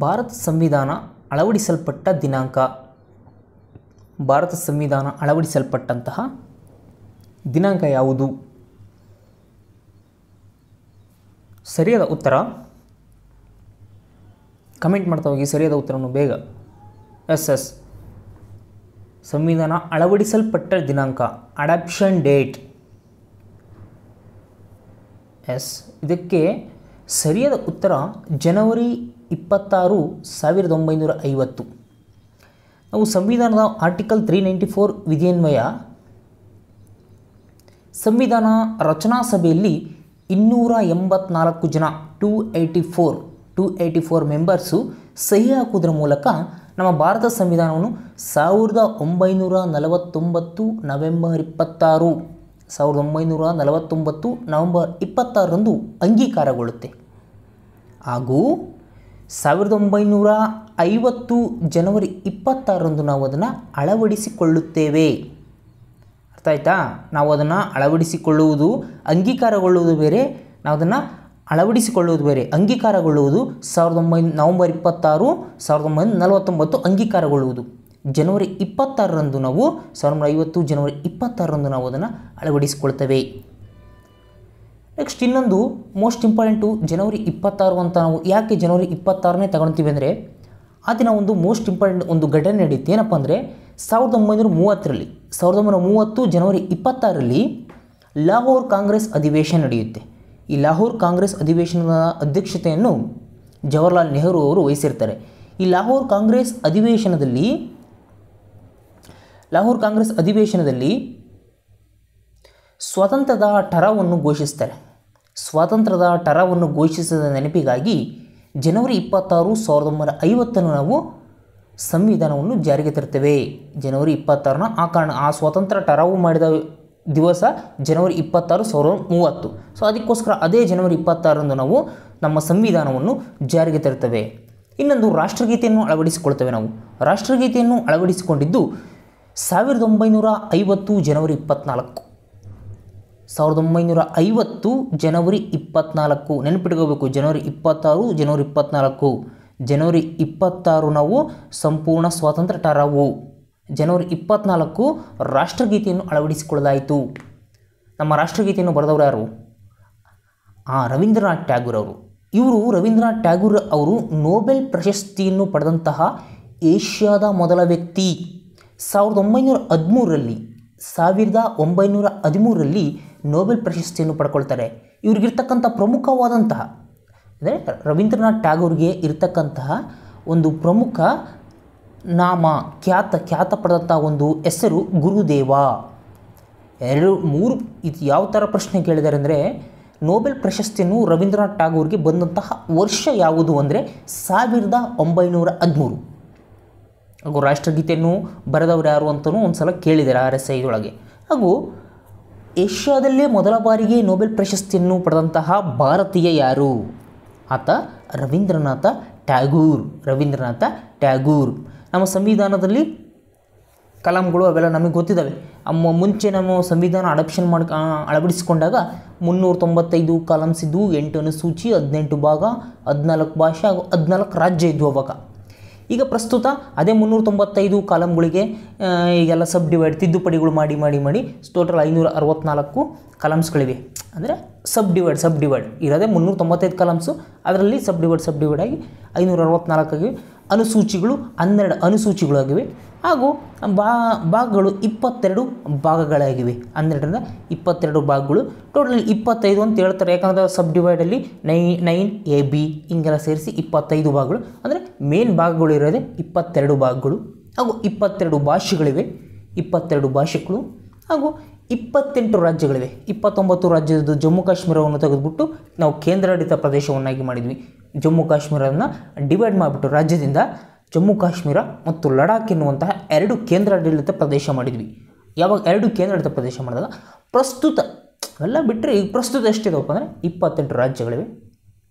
ಭಾರತ ಸಂವಿಧಾನ ಅಳವಡಿಸಲ್ಪಟ್ಟ ದಿನಾಂಕ. ಭಾರತ ಸಂವಿಧಾನ ಅಳವಡಿಸಲ್ಪಟ್ಟಂತಹ ದಿನಾಂಕ ಯಾವುದು? ಸರಿಯಾದ ಉತ್ತರ? ಕಮೆಂಟ್ ಮಾಡ್ತಾ ಹೋಗಿ ಸರಿಯಾದ ಉತ್ತರವನ್ನು ಬೇಗ. Yes yes. ಸಂವಿಧಾನ ಅಳವಡಿಸಲ್ಪಟ್ಟ ದಿನಾಂಕ, ಅಡಾಪ್ಷನ್ ಡೇಟ್. ಎಸ್, ಇದಕ್ಕೆ ಸರಿಯಾದ ಉತ್ತರ ಜನವರಿ ಇಪ್ಪತ್ತಾರು ಸಾವಿರದ ಒಂಬೈನೂರ ಐವತ್ತು ನಾವು ಸಂವಿಧಾನದ ಆರ್ಟಿಕಲ್ ತ್ರೀ ನೈಂಟಿ ಫೋರ್ ವಿಧಿಯನ್ವಯ, ಸಂವಿಧಾನ ರಚನಾ ಸಭೆಯಲ್ಲಿ ಇನ್ನೂರ ಎಂಬತ್ನಾಲ್ಕು ಜನ two eighty four, two eighty four members ಸಹಿ ಹಾಕುವುದರ ಮೂಲಕ ನಮ್ಮ ಭಾರತ ಸಂವಿಧಾನವನ್ನು ಸಾವಿರದ ಒಂಬೈನೂರ ನಲವತ್ತೊಂಬತ್ತು ನವೆಂಬರ್ ಇಪ್ಪತ್ತಾರು, ಸಾವಿರದ ಒಂಬೈನೂರ ನಲವತ್ತೊಂಬತ್ತು ನವೆಂಬರ್ ಇಪ್ಪತ್ತಾರರಂದು ಅಂಗೀಕಾರಗೊಳ್ಳುತ್ತೆ. ಹಾಗೂ ಸಾವಿರದ ಒಂಬೈನೂರ ಐವತ್ತು ಜನವರಿ ಇಪ್ಪತ್ತಾರರಂದು ನಾವು ಅದನ್ನು ಅಳವಡಿಸಿಕೊಳ್ಳುತ್ತೇವೆ. ಅರ್ಥ ಆಯ್ತಾ? ನಾವು ಅದನ್ನು ಅಳವಡಿಸಿಕೊಳ್ಳುವುದು ಅಂಗೀಕಾರಗೊಳ್ಳುವುದು ಬೇರೆ ನಾವು ಅದನ್ನು ಅಳವಡಿಸಿಕೊಳ್ಳುವುದು ಬೇರೆ. ಅಂಗೀಕಾರಗೊಳ್ಳುವುದು ಸಾವಿರದ ಒಂಬೈನೂರ ನವಂಬರ್ ಇಪ್ಪತ್ತಾರು, ಸಾವಿರದ ಒಂಬೈನೂರ ನಲವತ್ತೊಂಬತ್ತು ಅಂಗೀಕಾರಗೊಳ್ಳುವುದು. ಜನವರಿ ಇಪ್ಪತ್ತಾರರಂದು ನಾವು ಸಾವಿರದ ಒಂಬೈನೂರ ಐವತ್ತು ಜನವರಿ ಇಪ್ಪತ್ತಾರರಂದು ನಾವು ಅದನ್ನು ಅಳವಡಿಸಿಕೊಳ್ತೇವೆ. ನೆಕ್ಸ್ಟ್ ಇನ್ನೊಂದು ಮೋಸ್ಟ್ ಇಂಪಾರ್ಟೆಂಟು ಜನವರಿ ಇಪ್ಪತ್ತಾರು ಅಂತ ನಾವು ಯಾಕೆ ಜನವರಿ ಇಪ್ಪತ್ತಾರನೇ ತಗೊಳ್ತೀವಿ ಅಂದರೆ ಆ ದಿನ ಒಂದು ಮೋಸ್ಟ್ ಇಂಪಾರ್ಟೆಂಟ್ ಒಂದು ಘಟನೆ ನಡೆಯುತ್ತೆ ಏನಪ್ಪ ಅಂದರೆ, ಸಾವಿರದ ಒಂಬೈನೂರ ಮೂವತ್ತರಲ್ಲಿ, ಸಾವಿರದ ಒಂಬೈನೂರ ಮೂವತ್ತು ಜನವರಿ ಇಪ್ಪತ್ತಾರರಲ್ಲಿ ಲಾಹೋರ್ ಕಾಂಗ್ರೆಸ್ ಅಧಿವೇಶನ ನಡೆಯುತ್ತೆ. ಈ ಲಾಹೋರ್ ಕಾಂಗ್ರೆಸ್ ಅಧಿವೇಶನದ ಅಧ್ಯಕ್ಷತೆಯನ್ನು ಜವಾಹರ್ಲಾಲ್ ನೆಹರು ಅವರು ವಹಿಸಿರ್ತಾರೆ. ಈ ಲಾಹೋರ್ ಕಾಂಗ್ರೆಸ್ ಅಧಿವೇಶನದಲ್ಲಿ, ಲಾಹೋರ್ ಕಾಂಗ್ರೆಸ್ ಅಧಿವೇಶನದಲ್ಲಿ ಸ್ವಾತಂತ್ರ್ಯದ ಠರವನ್ನು ಘೋಷಿಸ್ತಾರೆ. ಸ್ವಾತಂತ್ರ್ಯದ ಠರವನ್ನು ಘೋಷಿಸಿದ ನೆನಪಿಗಾಗಿ ಜನವರಿ ಇಪ್ಪತ್ತಾರು ಸಾವಿರದ ಒಂಬೈನೂರ ಐವತ್ತನ್ನು ನಾವು ಸಂವಿಧಾನವನ್ನು ಜಾರಿಗೆ ತರ್ತೇವೆ ಜನವರಿ ಇಪ್ಪತ್ತಾರನ ಆ ಕಾರಣ ಆ ಸ್ವಾತಂತ್ರ್ಯ ಟರಾವು ಮಾಡಿದ ದಿವಸ ಜನವರಿ ಇಪ್ಪತ್ತಾರು ಸಾವಿರದ ಮೂವತ್ತು. ಸೊ ಅದಕ್ಕೋಸ್ಕರ ಅದೇ ಜನವರಿ ಇಪ್ಪತ್ತಾರರಂದು ನಾವು ನಮ್ಮ ಸಂವಿಧಾನವನ್ನು ಜಾರಿಗೆ ತರ್ತೇವೆ ಇನ್ನೊಂದು ರಾಷ್ಟ್ರಗೀತೆಯನ್ನು ಅಳವಡಿಸಿಕೊಳ್ತೇವೆ ನಾವು. ರಾಷ್ಟ್ರಗೀತೆಯನ್ನು ಅಳವಡಿಸಿಕೊಂಡಿದ್ದು ಸಾವಿರದ ಒಂಬೈನೂರ ಐವತ್ತು ಜನವರಿ ಇಪ್ಪತ್ತ್ನಾಲ್ಕು ಸಾವಿರದ ಒಂಬೈನೂರ ಐವತ್ತು ಜನವರಿ ಇಪ್ಪತ್ನಾಲ್ಕು. ನೆನಪಿಟ್ಕೋಬೇಕು, ಜನವರಿ ಇಪ್ಪತ್ತಾರು, ಜನವರಿ ಇಪ್ಪತ್ತ್ನಾಲ್ಕು ಜನವರಿ ಇಪ್ಪತ್ತಾರು ನಾವು ಸಂಪೂರ್ಣ ಸ್ವಾತಂತ್ರ್ಯ ಟರಾವು ಜನವರಿ ಇಪ್ಪತ್ತ್ನಾಲ್ಕು ರಾಷ್ಟ್ರಗೀತೆಯನ್ನು ಅಳವಡಿಸಿಕೊಳ್ಳಲಾಯಿತು. ನಮ್ಮ ರಾಷ್ಟ್ರಗೀತೆಯನ್ನು ಬರೆದವರು ಯಾರು? ಆ ರವೀಂದ್ರನಾಥ್ ಟ್ಯಾಗೂರ್ ಅವರು. ಇವರು ರವೀಂದ್ರನಾಥ್ ಟ್ಯಾಗೂರ್ ಅವರು ನೋಬೆಲ್ ಪ್ರಶಸ್ತಿಯನ್ನು ಪಡೆದಂತಹ ಏಷ್ಯಾದ ಮೊದಲ ವ್ಯಕ್ತಿ. ಸಾವಿರದ ಒಂಬೈನೂರ ಹದಿಮೂರರಲ್ಲಿ, ಸಾವಿರದ ಒಂಬೈನೂರ ಹದಿಮೂರರಲ್ಲಿ ನೊಬೆಲ್ ಪ್ರಶಸ್ತಿಯನ್ನು ಪಡ್ಕೊಳ್ತಾರೆ. ಇವ್ರಿಗಿರ್ತಕ್ಕಂಥ ಪ್ರಮುಖವಾದಂತಹ, ಅಂದರೆ ರವೀಂದ್ರನಾಥ್ ಟ್ಯಾಗೋರ್ಗೆ ಇರತಕ್ಕಂತಹ ಒಂದು ಪ್ರಮುಖ ನಾಮ, ಖ್ಯಾತ ಖ್ಯಾತ ಪಡೆದಂಥ ಒಂದು ಹೆಸರು ಗುರುದೇವ. ಎರಡು, ಮೂರು ಇದು ಯಾವ ಥರ ಪ್ರಶ್ನೆ ಕೇಳಿದ್ದಾರೆ ಅಂದರೆ ನೋಬೆಲ್ ಪ್ರಶಸ್ತಿಯನ್ನು ರವೀಂದ್ರನಾಥ್ ಟ್ಯಾಗೂರ್ಗೆ ಬಂದಂತಹ ವರ್ಷ ಯಾವುದು ಅಂದರೆ ಸಾವಿರದ ಒಂಬೈನೂರ ಹದಿಮೂರು. ಹಾಗೂ ರಾಷ್ಟ್ರಗೀತೆಯನ್ನು ಬರೆದವರು ಯಾರು ಅಂತಲೂ ಒಂದು ಸಲ ಕೇಳಿದ್ದಾರೆ ಆರ್ ಎಸ್ ಐದೊಳಗೆ ಹಾಗೂ ಏಷ್ಯಾದಲ್ಲೇ ಮೊದಲ ಬಾರಿಗೆ ನೊಬೆಲ್ ಪ್ರಶಸ್ತಿಯನ್ನು ಪಡೆದಂತಹ ಭಾರತೀಯ ಯಾರು? ಆತ ರವೀಂದ್ರನಾಥ ಟ್ಯಾಗೂರ್ ರವೀಂದ್ರನಾಥ ಟ್ಯಾಗೂರ್. ನಮ್ಮ ಸಂವಿಧಾನದಲ್ಲಿ ಕಲಾಂಗಳು ಅವೆಲ್ಲ ನಮಗೆ ಗೊತ್ತಿದ್ದಾವೆ. ಅಮ್ಮ ಮುಂಚೆ ನಮ್ಮ ಸಂವಿಧಾನ ಅಡಾಪ್ಷನ್ ಮಾಡಿ ಅಳವಡಿಸಿಕೊಂಡಾಗ ಮುನ್ನೂರ ತೊಂಬತ್ತೈದು ಕಾಲಮ್ಸ್ ಇದ್ದವು ಎಂಟು ಅನುಸೂಚಿ, ಹದಿನೆಂಟು ಭಾಗ, ಹದಿನಾಲ್ಕು ಭಾಷೆ ಹಾಗೂ ಹದಿನಾಲ್ಕು ರಾಜ್ಯ ಇದ್ವು ಅವಾಗ. ಈಗ ಪ್ರಸ್ತುತ ಅದೇ ಮುನ್ನೂರ ತೊಂಬತ್ತೈದು ಕಾಲಮ್ಗಳಿಗೆ ಈಗೆಲ್ಲ ಸಬ್ ಡಿವೈಡ್ ತಿದ್ದುಪಡಿಗಳು ಮಾಡಿ ಮಾಡಿ ಮಾಡಿ ಟೋಟಲ್ ಐನೂರ ಅರವತ್ನಾಲ್ಕು ಕಲಮ್ಸ್ಗಳಿವೆ ಅಂದರೆ ಸಬ್ ಡಿವೈಡ್ ಸಬ್ ಡಿವೈಡ್ ಇರೋದೇ ಮುನ್ನೂರ ತೊಂಬತ್ತೈದು ಕಲಮ್ಸು ಅದರಲ್ಲಿ ಸಬ್ ಡಿವೈಡ್ ಸಬ್ ಡಿವೈಡ್ ಆಗಿ ಐನೂರ ಅರವತ್ನಾಲ್ಕಾಗಿವೆ ಅನುಸೂಚಿಗಳು, ಹನ್ನೆರಡು ಅನುಸೂಚಿಗಳಾಗಿವೆ ಹಾಗೂ ಬಾ, ಭಾಗಗಳು ಇಪ್ಪತ್ತೆರಡು ಭಾಗಗಳಾಗಿವೆ. ಹನ್ನೆರಡರಿಂದ ಇಪ್ಪತ್ತೆರಡು ಭಾಗಗಳು. ಟೋಟಲ್ ಇಪ್ಪತ್ತೈದು ಅಂತ ಹೇಳ್ತಾರೆ. ಯಾಕಂದರೆ ಸಬ್ ಡಿವೈಡಲ್ಲಿ ನೈ ನೈನ್ ಎ ಬಿ ಹಿಂಗೆಲ್ಲ ಸೇರಿಸಿ ಇಪ್ಪತ್ತೈದು ಭಾಗಗಳು. ಅಂದರೆ ಮೇನ್ ಭಾಗಗಳು ಇರೋದೇ ಇಪ್ಪತ್ತೆರಡು ಭಾಗಗಳು. ಹಾಗೂ ಇಪ್ಪತ್ತೆರಡು ಭಾಷೆಗಳಿವೆ. ಇಪ್ಪತ್ತೆರಡು ಭಾಷೆಗಳು. ಹಾಗೂ ಇಪ್ಪತ್ತೆಂಟು ರಾಜ್ಯಗಳಿವೆ. ಇಪ್ಪತ್ತೊಂಬತ್ತು ರಾಜ್ಯದ ಜಮ್ಮು ಕಾಶ್ಮೀರವನ್ನು ತೆಗೆದುಬಿಟ್ಟು ನಾವು ಕೇಂದ್ರಾಡಳಿತ ಪ್ರದೇಶವನ್ನಾಗಿ ಮಾಡಿದ್ವಿ. ಜಮ್ಮು ಕಾಶ್ಮೀರವನ್ನು ಡಿವೈಡ್ ಮಾಡಿಬಿಟ್ಟು ರಾಜ್ಯದಿಂದ ಜಮ್ಮು ಕಾಶ್ಮೀರ ಮತ್ತು ಲಡಾಖ್ ಎನ್ನುವಂತಹ ಎರಡು ಕೇಂದ್ರಾಡಳಿತ ಪ್ರದೇಶ ಮಾಡಿದ್ವಿ. ಯಾವಾಗ ಎರಡು ಕೇಂದ್ರಾಡಳಿತ ಪ್ರದೇಶ ಮಾಡಿದಾಗ ಪ್ರಸ್ತುತ, ಎಲ್ಲ ಬಿಟ್ಟರೆ ಈಗ ಪ್ರಸ್ತುತ ಎಷ್ಟಿದಾವಪ್ಪ ಅಂದರೆ ಇಪ್ಪತ್ತೆಂಟು ರಾಜ್ಯಗಳಿವೆ.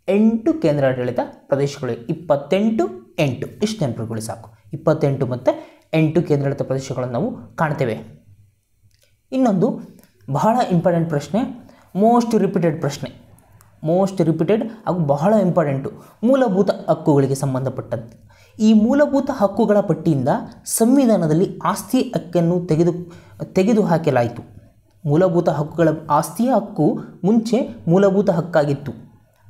ಎಂಟು ಕೇಂದ್ರಾಡಳಿತ ಪ್ರದೇಶಗಳಿವೆ. ಇಪ್ಪತ್ತೆಂಟು, ಎಂಟು. ಇಷ್ಟು ನೆನಪುಗಳು ಸಾಕು. ಇಪ್ಪತ್ತೆಂಟು ಮತ್ತು ಎಂಟು ಕೇಂದ್ರಾಡಳಿತ ಪ್ರದೇಶಗಳನ್ನು ನಾವು ಕಾಣ್ತೇವೆ. ಇನ್ನೊಂದು ಬಹಳ ಇಂಪಾರ್ಟೆಂಟ್ ಪ್ರಶ್ನೆ ಮೋಸ್ಟ್ ರಿಪೀಟೆಡ್ ಪ್ರಶ್ನೆ. ಮೋಸ್ಟ್ ರಿಪೀಟೆಡ್ ಹಾಗೂ ಬಹಳ ಇಂಪಾರ್ಟೆಂಟು ಮೂಲಭೂತ ಹಕ್ಕುಗಳಿಗೆ ಸಂಬಂಧಪಟ್ಟಂತೆ ಈ ಮೂಲಭೂತ ಹಕ್ಕುಗಳ ಪಟ್ಟಿಯಿಂದ ಸಂವಿಧಾನದಲ್ಲಿ ಆಸ್ತಿ ಹಕ್ಕನ್ನು ತೆಗೆದು, ತೆಗೆದುಹಾಕಲಾಯಿತು. ಮೂಲಭೂತ ಹಕ್ಕುಗಳ, ಆಸ್ತಿಯ ಹಕ್ಕು ಮುಂಚೆ ಮೂಲಭೂತ ಹಕ್ಕಾಗಿತ್ತು.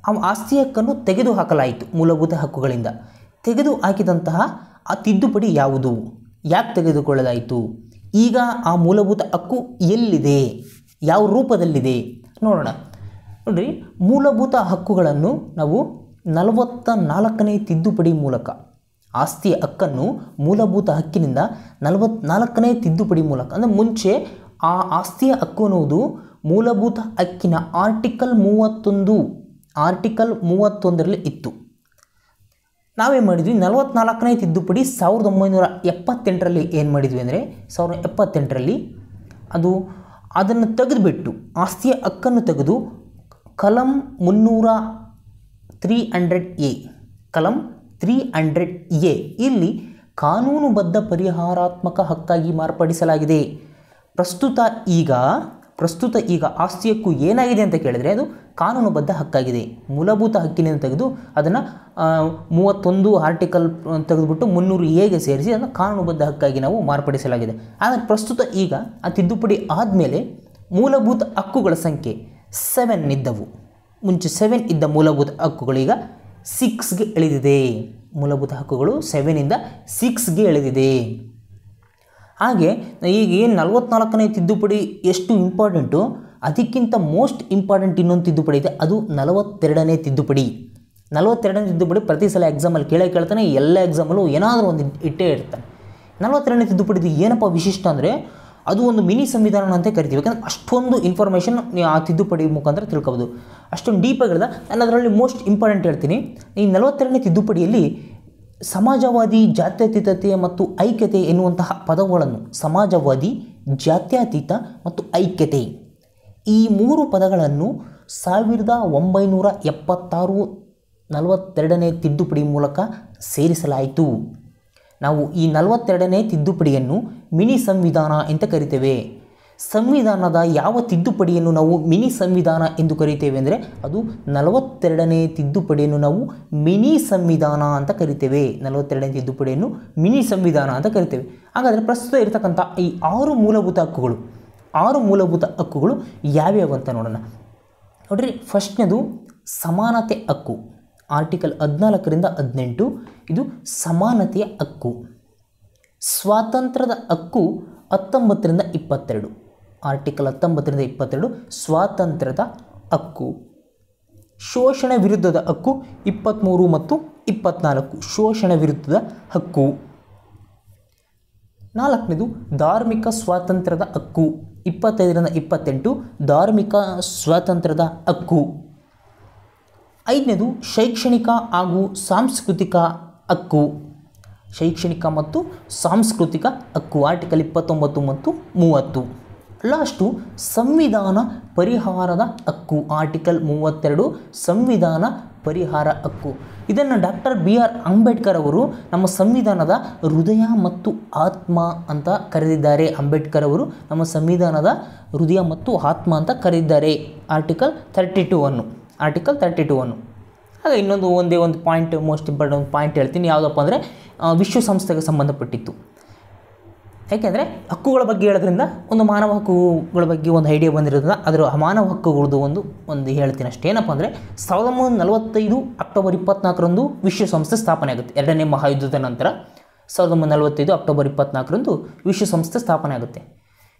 ಆ ಆಸ್ತಿ ಹಕ್ಕನ್ನು ತೆಗೆದುಹಾಕಲಾಯಿತು ಮೂಲಭೂತ ಹಕ್ಕುಗಳಿಂದ. ತೆಗೆದು ಹಾಕಿದಂತಹ ಆ ತಿದ್ದುಪಡಿ ಯಾವುದು? ಯಾಕೆ ತೆಗೆದುಕೊಳ್ಳಲಾಯಿತು? ಈಗ ಆ ಮೂಲಭೂತ ಹಕ್ಕು ಎಲ್ಲಿದೆ? ಯಾವ ರೂಪದಲ್ಲಿದೆ? ನೋಡೋಣ. ನೋಡ್ರಿ, ಮೂಲಭೂತ ಹಕ್ಕುಗಳನ್ನು ನಾವು ನಲವತ್ತ ನಾಲ್ಕನೇ ತಿದ್ದುಪಡಿ ಮೂಲಕ ಆಸ್ತಿಯ ಹಕ್ಕನ್ನು ಮೂಲಭೂತ ಹಕ್ಕಿನಿಂದ ನಲವತ್ನಾಲ್ಕನೇ ತಿದ್ದುಪಡಿ ಮೂಲಕ, ಅಂದರೆ ಮುಂಚೆ ಆ ಆಸ್ತಿಯ ಹಕ್ಕು ಅನ್ನುವುದು ಮೂಲಭೂತ ಹಕ್ಕಿನ ಆರ್ಟಿಕಲ್ ಮೂವತ್ತೊಂದು ಆರ್ಟಿಕಲ್ ಮೂವತ್ತೊಂದರಲ್ಲಿ ಇತ್ತು. ನಾವೇನು ಮಾಡಿದ್ವಿ, ನಲವತ್ನಾಲ್ಕನೇ ತಿದ್ದುಪಡಿ ಸಾವಿರದ ಒಂಬೈನೂರ ಎಪ್ಪತ್ತೆಂಟರಲ್ಲಿ ಏನು ಮಾಡಿದ್ವಿ ಅಂದರೆ, ಸಾವಿರದ ಎಪ್ಪತ್ತೆಂಟರಲ್ಲಿ ಅದು ಅದನ್ನು ತೆಗೆದುಬಿಟ್ಟು, ಆಸ್ತಿಯ ಹಕ್ಕನ್ನು ತೆಗೆದು ಕಲಂ ಮುನ್ನೂರ ತ್ರೀ ಹಂಡ್ರೆಡ್ ಎ ಕಲಂ ತ್ರೀ ಹಂಡ್ರೆಡ್ ಎ ಇಲ್ಲಿ ಕಾನೂನುಬದ್ಧ ಪರಿಹಾರಾತ್ಮಕ ಹಕ್ಕಾಗಿ ಮಾರ್ಪಡಿಸಲಾಗಿದೆ. ಪ್ರಸ್ತುತ ಈಗ ಪ್ರಸ್ತುತ ಈಗ ಆಸ್ತಿಯಕ್ಕೂ ಏನಾಗಿದೆ ಅಂತ ಕೇಳಿದರೆ ಅದು ಕಾನೂನುಬದ್ಧ ಹಕ್ಕಾಗಿದೆ. ಮೂಲಭೂತ ಹಕ್ಕಿನಿಂದ ತೆಗೆದು ಅದನ್ನು ಮೂವತ್ತೊಂದು ಆರ್ಟಿಕಲ್ ತೆಗೆದುಬಿಟ್ಟು ಮುನ್ನೂರು ಎಗೆ ಸೇರಿಸಿ ಅದನ್ನು ಕಾನೂನುಬದ್ಧ ಹಕ್ಕಾಗಿ ನಾವು ಮಾರ್ಪಡಿಸಲಾಗಿದೆ. ಆದರೆ ಪ್ರಸ್ತುತ ಈಗ ಆ ತಿದ್ದುಪಡಿ ಆದಮೇಲೆ ಮೂಲಭೂತ ಹಕ್ಕುಗಳ ಸಂಖ್ಯೆ ಸೆವೆನ್ ಇದ್ದವು. ಮುಂಚೆ ಸೆವೆನ್ ಇದ್ದ ಮೂಲಭೂತ ಹಕ್ಕುಗಳೀಗ ಸಿಕ್ಸ್ಗೆ ಎಳೆದಿದೆ. ಮೂಲಭೂತ ಹಕ್ಕುಗಳು ಸೆವೆನಿಂದ ಸಿಕ್ಸ್ಗೆ ಎಳೆದಿದೆ. ಹಾಗೆ ಈಗ ಏನು ನಲವತ್ನಾಲ್ಕನೇ ತಿದ್ದುಪಡಿ ಎಷ್ಟು ಇಂಪಾರ್ಟೆಂಟು ಅದಕ್ಕಿಂತ ಮೋಸ್ಟ್ ಇಂಪಾರ್ಟೆಂಟ್ ಇನ್ನೊಂದು ತಿದ್ದುಪಡಿ ಇದೆ. ಅದು ನಲವತ್ತೆರಡನೇ ತಿದ್ದುಪಡಿ. ನಲವತ್ತೆರಡನೇ ತಿದ್ದುಪಡಿ ಪ್ರತಿ ಸಲ ಎಕ್ಸಾಮಲ್ಲಿ ಕೇಳೇ ಕೇಳ್ತಾನೆ, ಎಲ್ಲ ಎಕ್ಸಾಮಲ್ಲೂ ಏನಾದರೂ ಒಂದು ಇಟ್ಟೇ ಇರ್ತಾನೆ. ನಲವತ್ತೆರಡನೇ ತಿದ್ದುಪಡಿದು ಏನಪ್ಪ ವಿಶಿಷ್ಟ ಅಂದರೆ ಅದು ಒಂದು ಮಿನಿ ಸಂವಿಧಾನ ಅಂತ ಕರಿತೀವಿ. ಯಾಕಂದರೆ ಅಷ್ಟೊಂದು ಇನ್ಫಾರ್ಮೇಷನ್ ಆ ತಿದ್ದುಪಡಿ ಮುಖಾಂತರ ತಿಳ್ಕೊಬೋದು. ಅಷ್ಟೊಂದು ಡೀಪಾಗಿಲ್ಲ ನಾನು ಅದರಲ್ಲಿ ಮೋಸ್ಟ್ ಇಂಪಾರ್ಟೆಂಟ್ ಹೇಳ್ತೀನಿ. ಈ ನಲವತ್ತೆರಡನೇ ತಿದ್ದುಪಡಿಯಲ್ಲಿ ಸಮಾಜವಾದಿ, ಜಾತ್ಯತೀತತೆ ಮತ್ತು ಐಕ್ಯತೆ ಎನ್ನುವಂತಹ ಪದಗಳನ್ನು ಸಮಾಜವಾದಿ, ಜಾತ್ಯತೀತ ಮತ್ತು ಐಕ್ಯತೆ ಈ ಮೂರು ಪದಗಳನ್ನು ಸಾವಿರದ ಒಂಬೈನೂರ ಎಪ್ಪತ್ತಾರು ನಲವತ್ತೆರಡನೇ ತಿದ್ದುಪಡಿ ಮೂಲಕ ಸೇರಿಸಲಾಯಿತು. ನಾವು ಈ ನಲವತ್ತೆರಡನೇ ತಿದ್ದುಪಡಿಯನ್ನು ಮಿನಿ ಸಂವಿಧಾನ ಅಂತ ಕರಿತೇವೆ. ಸಂವಿಧಾನದ ಯಾವ ತಿದ್ದುಪಡಿಯನ್ನು ನಾವು ಮಿನಿ ಸಂವಿಧಾನ ಎಂದು ಕರಿತೇವೆ ಅಂದರೆ ಅದು ನಲವತ್ತೆರಡನೇ ತಿದ್ದುಪಡಿಯನ್ನು ನಾವು ಮಿನಿ ಸಂವಿಧಾನ ಅಂತ ಕರಿತೇವೆ. ನಲವತ್ತೆರಡನೇ ತಿದ್ದುಪಡಿಯನ್ನು ಮಿನಿ ಸಂವಿಧಾನ ಅಂತ ಕರಿತೇವೆ. ಹಾಗಾದರೆ ಪ್ರಸ್ತುತ ಇರತಕ್ಕಂಥ ಈ ಆರು ಮೂಲಭೂತ ಹಕ್ಕುಗಳು, ಆರು ಮೂಲಭೂತ ಹಕ್ಕುಗಳು ಯಾವ್ಯಾವು ಅಂತ ನೋಡೋಣ. ನೋಡ್ರಿ, ಫಸ್ಟ್ನೇದು ಸಮಾನತೆ ಹಕ್ಕು. ಆರ್ಟಿಕಲ್ ಹದಿನಾಲ್ಕರಿಂದ ಹದಿನೆಂಟು, ಇದು ಸಮಾನತೆಯ ಹಕ್ಕು. ಸ್ವಾತಂತ್ರ್ಯದ ಹಕ್ಕು ಹತ್ತೊಂಬತ್ತರಿಂದ ಇಪ್ಪತ್ತೆರಡು. ಆರ್ಟಿಕಲ್ ಹತ್ತೊಂಬತ್ತರಿಂದ ಇಪ್ಪತ್ತೆರಡು, ಸ್ವಾತಂತ್ರ್ಯದ ಹಕ್ಕು. ಶೋಷಣೆ ವಿರುದ್ಧದ ಹಕ್ಕು ಇಪ್ಪತ್ತ್ಮೂರು ಮತ್ತು ಇಪ್ಪತ್ತ್ನಾಲ್ಕು ಶೋಷಣೆ ವಿರುದ್ಧದ ಹಕ್ಕು. ನಾಲ್ಕನೇದು, ಧಾರ್ಮಿಕ ಸ್ವಾತಂತ್ರ್ಯದ ಹಕ್ಕು. ಇಪ್ಪತ್ತೈದರಿಂದ ಇಪ್ಪತ್ತೆಂಟು, ಧಾರ್ಮಿಕ ಸ್ವಾತಂತ್ರ್ಯದ ಹಕ್ಕು. ಐದನೇದು ಶೈಕ್ಷಣಿಕ ಹಾಗೂ ಸಾಂಸ್ಕೃತಿಕ ಹಕ್ಕು. ಶೈಕ್ಷಣಿಕ ಮತ್ತು ಸಾಂಸ್ಕೃತಿಕ ಹಕ್ಕು ಆರ್ಟಿಕಲ್ ಇಪ್ಪತ್ತೊಂಬತ್ತು ಮತ್ತು ಮೂವತ್ತು. ಲಾಸ್ಟು ಸಂವಿಧಾನ ಪರಿಹಾರದ ಹಕ್ಕು ಆರ್ಟಿಕಲ್ ಮೂವತ್ತೆರಡು, ಸಂವಿಧಾನ ಪರಿಹಾರ ಹಕ್ಕು. ಇದನ್ನು ಡಾಕ್ಟರ್ ಬಿ ಆರ್ ಅಂಬೇಡ್ಕರ್ ಅವರು ನಮ್ಮ ಸಂವಿಧಾನದ ಹೃದಯ ಮತ್ತು ಆತ್ಮ ಅಂತ ಕರೆದಿದ್ದಾರೆ. ಅಂಬೇಡ್ಕರ್ ಅವರು ನಮ್ಮ ಸಂವಿಧಾನದ ಹೃದಯ ಮತ್ತು ಆತ್ಮ ಅಂತ ಕರೆದಿದ್ದಾರೆ. ಆರ್ಟಿಕಲ್ ಥರ್ಟಿ ಟೂ ಅನ್ನು. ಆರ್ಟಿಕಲ್ ತರ್ಟಿ ಟು ಅನ್ನು. ಹಾಗೆ ಇನ್ನೊಂದು ಒಂದೇ ಒಂದು ಪಾಯಿಂಟ್ ಮೋಸ್ಟ್ ಇಂಪಾರ್ಟೆಂಟ್ ಒಂದು ಪಾಯಿಂಟ್ ಹೇಳ್ತೀನಿ. ಯಾವುದಪ್ಪ ಅಂದರೆ ವಿಶ್ವಸಂಸ್ಥೆಗೆ ಸಂಬಂಧಪಟ್ಟಿತ್ತು ಯಾಕೆಂದರೆ, ಹಕ್ಕುಗಳ ಬಗ್ಗೆ ಹೇಳೋದ್ರಿಂದ ಒಂದು ಮಾನವ ಹಕ್ಕುಗಳ ಬಗ್ಗೆ ಒಂದು ಐಡಿಯಾ ಬಂದಿರೋದ್ರಿಂದ ಅದರ ಮಾನವ ಹಕ್ಕುಗಳದ್ದು ಒಂದು ಒಂದು ಹೇಳ್ತೀನಿ ಅಷ್ಟೇ. ಏನಪ್ಪ ಅಂದರೆ, ಸಾವಿರದ ಒಂಬೈನೂರ ನಲವತ್ತೈದು ಅಕ್ಟೋಬರ್ ಇಪ್ಪತ್ನಾಲ್ಕರಂದು ವಿಶ್ವಸಂಸ್ಥೆ ಸ್ಥಾಪನೆ ಆಗುತ್ತೆ. ಎರಡನೇ ಮಹಾಯುದ್ಧದ ನಂತರ ಸಾವಿರದ ಒಂಬೈನೂರ ನಲವತ್ತೈದು ಅಕ್ಟೋಬರ್ ಇಪ್ಪತ್ನಾಲ್ಕರಂದು ವಿಶ್ವಸಂಸ್ಥೆ ಸ್ಥಾಪನೆ ಆಗುತ್ತೆ.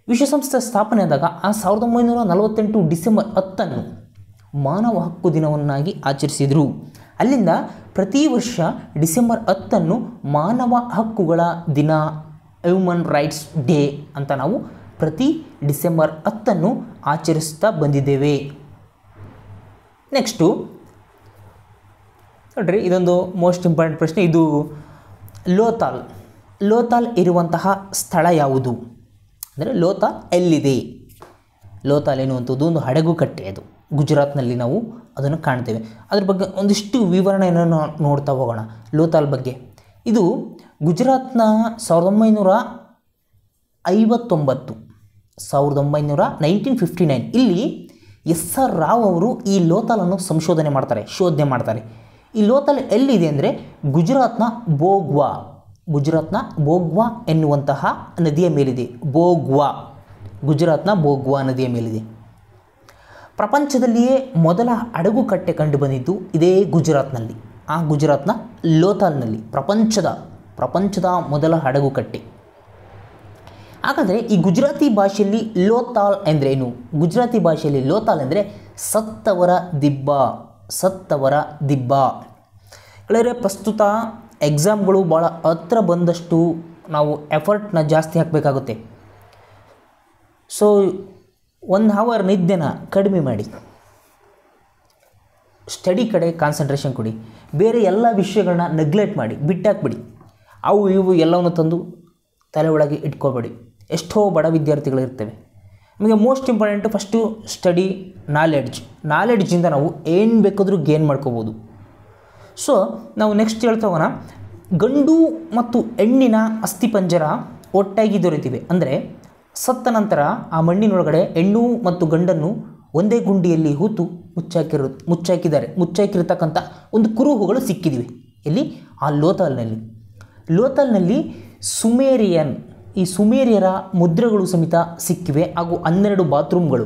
ವಿಶ್ವಸಂಸ್ಥೆ ಸ್ಥಾಪನೆ ಆದಾಗ ಆ ಸಾವಿರದ ಒಂಬೈನೂರ ನಲವತ್ತೆಂಟು ಡಿಸೆಂಬರ್ ಹತ್ತನ್ನು ಮಾನವ ಹಕ್ಕು ದಿನವನ್ನಾಗಿ ಆಚರಿಸಿದರು. ಅಲ್ಲಿಂದ ಪ್ರತಿ ವರ್ಷ ಡಿಸೆಂಬರ್ ಹತ್ತನ್ನು ಮಾನವ ಹಕ್ಕುಗಳ ದಿನ ಹ್ಯೂಮನ್ ರೈಟ್ಸ್ ಡೇ ಅಂತ ನಾವು ಪ್ರತಿ ಡಿಸೆಂಬರ್ ಹತ್ತನ್ನು ಆಚರಿಸ್ತಾ ಬಂದಿದ್ದೇವೆ. ನೆಕ್ಸ್ಟು ನೋಡ್ರಿ, ಇದೊಂದು ಮೋಸ್ಟ್ ಇಂಪಾರ್ಟೆಂಟ್ ಪ್ರಶ್ನೆ. ಇದು ಲೋತಾಲ್. ಲೋತಾಲ್ ಇರುವಂತಹ ಸ್ಥಳ ಯಾವುದು? ಅಂದರೆ ಲೋತಾಲ್ ಎಲ್ಲಿದೆ? ಲೋತಾಲ್ ಎನ್ನುವಂಥದ್ದು ಒಂದು ಹಡಗು ಕಟ್ಟೆ ಅದು. ಗುಜರಾತ್ನಲ್ಲಿ ನಾವು ಅದನ್ನು ಕಾಣ್ತೇವೆ. ಅದ್ರ ಬಗ್ಗೆ ಒಂದಿಷ್ಟು ವಿವರಣೆಯನ್ನು ನೋಡ್ತಾ ಹೋಗೋಣ. ಲೋತಾಲ್ ಬಗ್ಗೆ. ಇದು ಗುಜರಾತ್ನ ಸಾವಿರದ ಒಂಬೈನೂರ ಐವತ್ತೊಂಬತ್ತು, ಸಾವಿರದ ಒಂಬೈನೂರ ನೈನ್ಟೀನ್ ಫಿಫ್ಟಿ ನೈನ್. ಇಲ್ಲಿ ಎಸ್ ಆರ್ ರಾವ್ ಅವರು ಈ ಲೋತಾಲನ್ನು ಸಂಶೋಧನೆ ಮಾಡ್ತಾರೆ, ಶೋಧನೆ ಮಾಡ್ತಾರೆ. ಈ ಲೋತಾಲ್ ಎಲ್ಲಿದೆ ಅಂದರೆ ಗುಜರಾತ್ನ ಬೋಗ್ವಾ ಗುಜರಾತ್ನ ಬೋಗ್ವಾ ಎನ್ನುವಂತಹ ನದಿಯ ಮೇಲಿದೆ. ಬೋಗ್ವಾ, ಗುಜರಾತ್ನ ಬೋಗ್ವಾ ನದಿಯ ಮೇಲಿದೆ. ಪ್ರಪಂಚದಲ್ಲಿಯೇ ಮೊದಲ ಹಡಗುಕಟ್ಟೆ ಕಂಡು ಬಂದಿದ್ದು ಇದೇ ಗುಜರಾತ್ನಲ್ಲಿ. ಆ ಗುಜರಾತ್ನ ಲೋತಾಲ್ನಲ್ಲಿ ಪ್ರಪಂಚದ ಪ್ರಪಂಚದ ಮೊದಲ ಹಡಗುಕಟ್ಟೆ ಹಾಗಾದರೆ ಈ ಗುಜರಾತಿ ಭಾಷೆಯಲ್ಲಿ ಲೋತಾಲ್ ಎಂದರೇನು? ಗುಜರಾತಿ ಭಾಷೆಯಲ್ಲಿ ಲೋತಾಲ್ ಅಂದರೆ ಸತ್ತವರ ದಿಬ್ಬ ಸತ್ತವರ ದಿಬ್ಬ. ಗೆಳೆಯರೆ ಪ್ರಸ್ತುತ ಎಕ್ಸಾಮ್ಗಳು ಭಾಳ ಹತ್ರ ಬಂದಷ್ಟು ನಾವು ಎಫರ್ಟ್ನ ಜಾಸ್ತಿ ಹಾಕಬೇಕಾಗುತ್ತೆ. ಸೊ ಒಂದು ಅವರ್ ನಿದ್ದೆನ ಕಡಿಮೆ ಮಾಡಿ. ಸ್ಟಡಿ ಕಡೆ ಕಾನ್ಸಂಟ್ರೇಷನ್ ಕೊಡಿ. ಬೇರೆ ಎಲ್ಲ ವಿಷಯಗಳನ್ನ ನೆಗ್ಲೆಕ್ಟ್ ಮಾಡಿ, ಬಿಟ್ಟಾಕ್ಬಿಡಿ. ಅವು ಇವು ಎಲ್ಲವನ್ನು ತಂದು ತಲೆ ಒಳಗೆ ಇಟ್ಕೋಬೇಡಿ. ಎಷ್ಟೋ ಬಡ ವಿದ್ಯಾರ್ಥಿಗಳಿರ್ತವೆ ನಮಗೆ most important first study knowledge ನಾಲೆಡ್ಜಿಂದ ನಾವು ಏನು ಬೇಕಾದರೂ ಗೇನ್ ಮಾಡ್ಕೋಬೋದು. ಸೊ ನಾವು ನೆಕ್ಸ್ಟ್ ಹೇಳ್ತಾ ಹೋಗೋಣ. ಗಂಡು ಮತ್ತು ಹೆಣ್ಣಿನ ಅಸ್ಥಿಪಂಜರ ಒಟ್ಟಾಗಿ ದೊರೆತಿವೆ. ಅಂದರೆ ಸತ್ತ ನಂತರ ಆ ಮಣ್ಣಿನೊಳಗಡೆ ಹೆಣ್ಣು ಮತ್ತು ಗಂಡನ್ನು ಒಂದೇ ಗುಂಡಿಯಲ್ಲಿ ಹೂತು ಮುಚ್ಚಾಕಿರು, ಮುಚ್ಚಾಕಿದ್ದಾರೆ. ಮುಚ್ಚಾಕಿರ್ತಕ್ಕಂಥ ಒಂದು ಕುರುಹುಗಳು ಸಿಕ್ಕಿದಿವೆ. ಎಲ್ಲಿ? ಆ ಲೋತಾಲ್ನಲ್ಲಿ. ಲೋತಾಲ್ನಲ್ಲಿ ಸುಮೇರಿಯನ್, ಈ ಸುಮೇರಿಯರ ಮುದ್ರೆಗಳು ಸಮೇತ ಸಿಕ್ಕಿವೆ ಹಾಗೂ ಹನ್ನೆರಡು ಬಾತ್ರೂಮ್ಗಳು,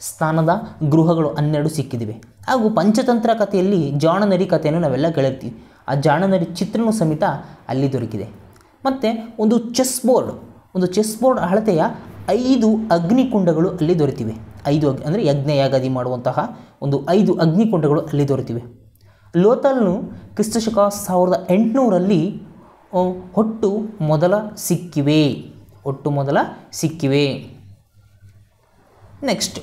ಸ್ಥಾನದ ಗೃಹಗಳು ಹನ್ನೆರಡು ಸಿಕ್ಕಿದಿವೆ. ಹಾಗೂ ಪಂಚತಂತ್ರ ಕಥೆಯಲ್ಲಿ ಜಾಣನರಿ ಕಥೆಯನ್ನು ನಾವೆಲ್ಲ ಕೇಳಿರ್ತೀವಿ. ಆ ಜಾಣನರಿ ಚಿತ್ರನೂ ಸಮೇತ ಅಲ್ಲಿ ದೊರಕಿದೆ. ಮತ್ತು ಒಂದು ಚೆಸ್ ಬೋರ್ಡ್. ಒಂದು ಚೆಸ್ ಬೋರ್ಡ್ ಅಳತೆಯ ಐದು ಅಗ್ನಿಕುಂಡಗಳು ಅಲ್ಲಿ ದೊರೆತಿವೆ. ಐದು ಅಗ್, ಅಂದರೆ ಯಜ್ಞ ಯಾಗಾದಿ ಮಾಡುವಂತಹ ಒಂದು ಐದು ಅಗ್ನಿಕುಂಡಗಳು ಅಲ್ಲಿ ದೊರೆತಿವೆ. ಲೋತಲ್ನು ಕ್ರಿಸ್ತಶಕ ಸಾವಿರದ ಎಂಟುನೂರಲ್ಲಿ ಒಟ್ಟು ಮೊದಲ ಸಿಕ್ಕಿವೆ. ಒಟ್ಟು ಮೊದಲ ಸಿಕ್ಕಿವೆ. ನೆಕ್ಸ್ಟ್.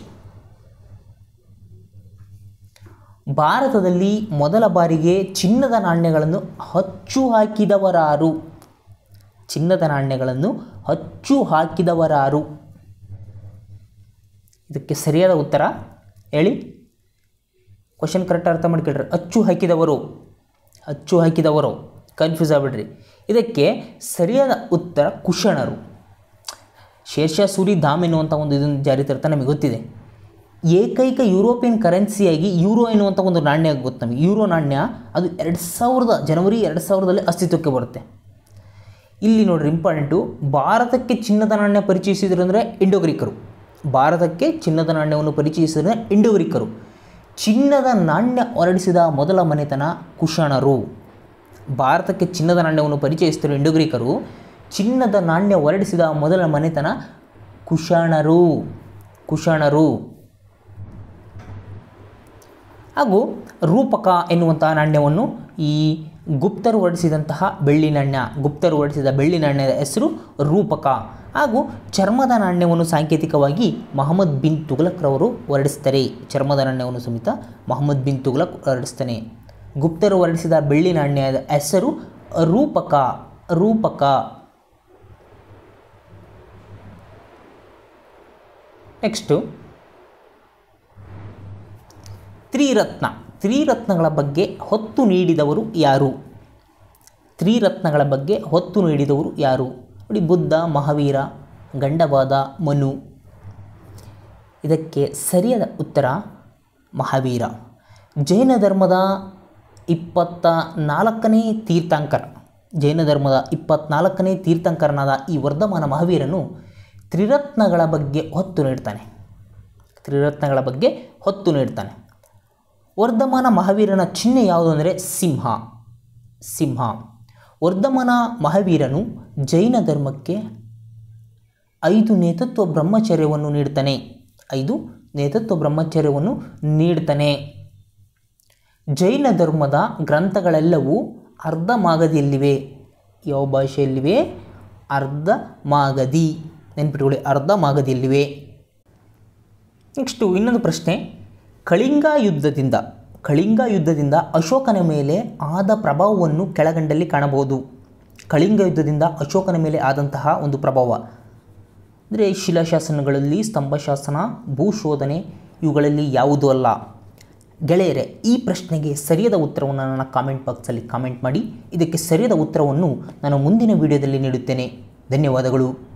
ಭಾರತದಲ್ಲಿ ಮೊದಲ ಬಾರಿಗೆ ಚಿನ್ನದ ನಾಣ್ಯಗಳನ್ನು ಹಚ್ಚು ಹಾಕಿದವರಾರು. ಚಿನ್ನದ ನಾಣ್ಯಗಳನ್ನು ಹಚ್ಚು ಹಾಕಿದವರಾರು ಇದಕ್ಕೆ ಸರಿಯಾದ ಉತ್ತರ ಹೇಳಿ. ಕ್ವಶನ್ ಕರೆಕ್ಟ್ ಅರ್ಥ ಮಾಡ್ಕೊಳ್ರಿ. ಅಚ್ಚು ಹಾಕಿದವರು ಅಚ್ಚು ಹಾಕಿದವರು ಕನ್ಫ್ಯೂಸ್ ಆಗ್ಬಿಡ್ರಿ. ಇದಕ್ಕೆ ಸರಿಯಾದ ಉತ್ತರ ಕುಶಣರು. ಶೇರ್ಷಾ ಸೂರಿ ಧಾಮ್ ಎನ್ನುವಂಥ ಒಂದು ಇದನ್ನು ಜಾರಿ ತರ್ತಾ ನಮಗೆ ಗೊತ್ತಿದೆ. ಏಕೈಕ ಯುರೋಪಿಯನ್ ಕರೆನ್ಸಿಯಾಗಿ ಯೂರೋ ಎನ್ನುವಂಥ ಒಂದು ನಾಣ್ಯ ಗೊತ್ತು ನಮಗೆ. ಯೂರೋ ನಾಣ್ಯ ಅದು ಎರಡು ಸಾವಿರದ, ಜನವರಿ ಎರಡು ಸಾವಿರದಲ್ಲಿ ಅಸ್ತಿತ್ವಕ್ಕೆ ಬರುತ್ತೆ. ಇಲ್ಲಿ ನೋಡ್ರಿ ಇಂಪಾರ್ಟೆಂಟು, ಭಾರತಕ್ಕೆ ಚಿನ್ನದ ನಾಣ್ಯ ಪರಿಚಯಿಸಿದ್ರು ಅಂದರೆ ಇಂಡೋಗ್ರೀಕರು. ಭಾರತಕ್ಕೆ ಚಿನ್ನದ ನಾಣ್ಯವನ್ನು ಪರಿಚಯಿಸಿದ್ರೆ ಇಂಡೋಗ್ರೀಕರು. ಚಿನ್ನದ ನಾಣ್ಯ ಹೊರಡಿಸಿದ ಮೊದಲ ಮನೆತನ ಕುಶಾಣರು. ಭಾರತಕ್ಕೆ ಚಿನ್ನದ ನಾಣ್ಯವನ್ನು ಪರಿಚಯಿಸಿದರು ಇಂಡೋಗ್ರೀಕರು. ಚಿನ್ನದ ನಾಣ್ಯ ಹೊರಡಿಸಿದ ಮೊದಲ ಮನೆತನ ಕುಶಾಣರು. ಕುಶಾಣರು. ಹಾಗೂ ರೂಪಕ ಎನ್ನುವಂತಹ ನಾಣ್ಯವನ್ನು ಈ ಗುಪ್ತರು ಹೊರಡಿಸಿದಂತಹ ಬೆಳ್ಳಿ ನಾಣ್ಯ ಗುಪ್ತರು ಹೊರಡಿಸಿದ ಬೆಳ್ಳಿ ನಾಣ್ಯದ ಹೆಸರು ರೂಪಕ. ಹಾಗೂ ಚರ್ಮದ ನಾಣ್ಯವನ್ನು ಸಾಂಕೇತಿಕವಾಗಿ ಮಹಮ್ಮದ್ ಬಿನ್ ತುಘಲಕ್ರವರು ಹೊರಡಿಸ್ತಾರೆ. ಚರ್ಮದ ನಾಣ್ಯವನ್ನು ಸಮೇತ ಮಹಮ್ಮದ್ ಬಿನ್ ತುಗಲಕ್ ಹೊರಡಿಸ್ತಾನೆ. ಗುಪ್ತರು ಹೊರಡಿಸಿದ ಬೆಳ್ಳಿ ನಾಣ್ಯದ ಹೆಸರು ರೂಪಕ. ರೂಪಕ. ನೆಕ್ಸ್ಟು, ತ್ರಿರತ್ನ. ತ್ರಿರತ್ನಗಳ ಬಗ್ಗೆ ಹೊತ್ತು ನೀಡಿದವರು ಯಾರು? ತ್ರಿರತ್ನಗಳ ಬಗ್ಗೆ ಹೊತ್ತು ನೀಡಿದವರು ಯಾರು? ನೋಡಿ, ಬುದ್ಧ, ಮಹಾವೀರ, ಗಂಡವಾದ ಮನು. ಇದಕ್ಕೆ ಸರಿಯಾದ ಉತ್ತರ ಮಹಾವೀರ. ಜೈನ ಧರ್ಮದ ಇಪ್ಪತ್ತ ನಾಲ್ಕನೇ ತೀರ್ಥಂಕರ. ಜೈನ ಧರ್ಮದ ಇಪ್ಪತ್ನಾಲ್ಕನೇ ತೀರ್ಥಂಕರನಾದ ಈ ವರ್ಧಮಾನ ಮಹಾವೀರನು ತ್ರಿರತ್ನಗಳ ಬಗ್ಗೆ ಹೊತ್ತು ನೀಡ್ತಾನೆ. ತ್ರಿರತ್ನಗಳ ಬಗ್ಗೆ ಹೊತ್ತು ನೀಡ್ತಾನೆ. ವರ್ಧಮಾನ ಮಹಾವೀರನ ಚಿಹ್ನೆ ಯಾವುದು ಅಂದರೆ ಸಿಂಹ. ಸಿಂಹ. ವರ್ಧಮಾನ ಮಹಾವೀರನು ಜೈನ ಧರ್ಮಕ್ಕೆ ಐದು ನೇತೃತ್ವ ಬ್ರಹ್ಮಚರ್ಯವನ್ನು ನೀಡ್ತಾನೆ. ಐದು ನೇತೃತ್ವ ಬ್ರಹ್ಮಚರ್ಯವನ್ನು ನೀಡ್ತಾನೆ. ಜೈನ ಧರ್ಮದ ಗ್ರಂಥಗಳೆಲ್ಲವೂ ಅರ್ಧ ಮಾಗದಿಯಲ್ಲಿವೆ ಯಾವ ಭಾಷೆಯಲ್ಲಿವೆ? ಅರ್ಧ ಮಾಗದಿ ನೆನ್ಪಿಟ್ಕೊಳ್ಳಿ ಅರ್ಧ ಮಾಗದಿಯಲ್ಲಿವೆ ನೆಕ್ಸ್ಟು ಇನ್ನೊಂದು ಪ್ರಶ್ನೆ. ಕಳಿಂಗ ಯುದ್ಧದಿಂದ ಕಳಿಂಗ ಯುದ್ಧದಿಂದ ಅಶೋಕನ ಮೇಲೆ ಆದ ಪ್ರಭಾವವನ್ನು ಕೆಳಗಂಡಲ್ಲಿ ಕಾಣಬಹುದು. ಕಳಿಂಗ ಯುದ್ಧದಿಂದ ಅಶೋಕನ ಮೇಲೆ ಆದಂತಹ ಒಂದು ಪ್ರಭಾವ. ಅಂದರೆ ಶಿಲಾಶಾಸನಗಳಲ್ಲಿ ಸ್ತಂಭಶಾಸನ, ಭೂಶೋಧನೆ ಇವುಗಳಲ್ಲಿ ಯಾವುದೂ ಅಲ್ಲ. ಗೆಳೆಯರೆ, ಈ ಪ್ರಶ್ನೆಗೆ ಸರಿಯಾದ ಉತ್ತರವನ್ನು ನನ್ನ ಕಾಮೆಂಟ್ ಬಾಕ್ಸಲ್ಲಿ ಕಾಮೆಂಟ್ ಮಾಡಿ. ಇದಕ್ಕೆ ಸರಿಯಾದ ಉತ್ತರವನ್ನು ನಾನು ಮುಂದಿನ ವಿಡಿಯೋದಲ್ಲಿ ನೀಡುತ್ತೇನೆ. ಧನ್ಯವಾದಗಳು.